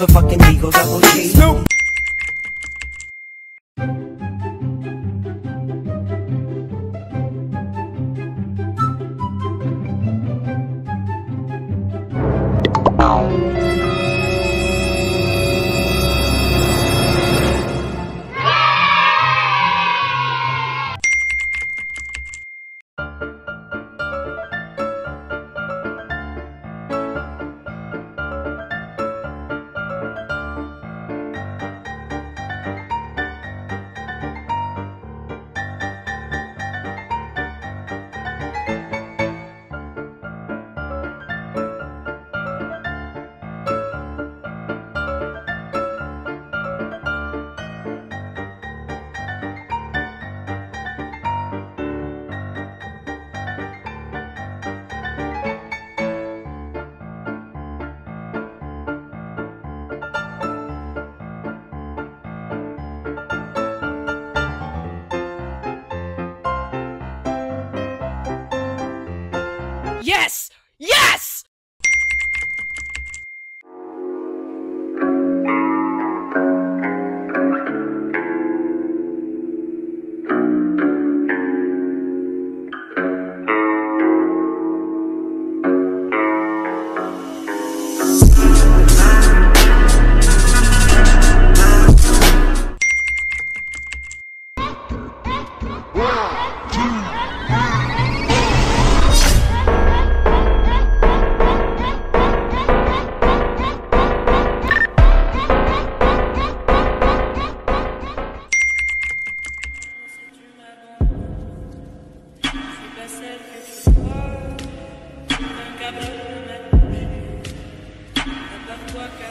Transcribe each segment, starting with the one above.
Motherfucking Eagle Double G. Yes! Yes!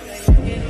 Yeah.